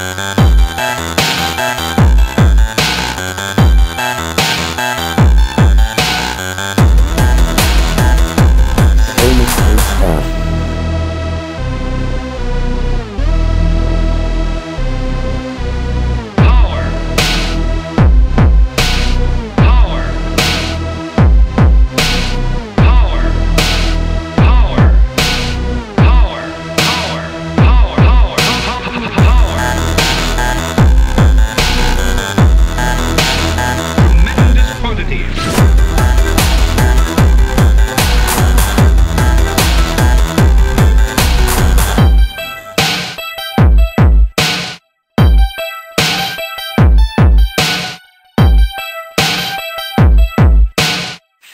Thank you.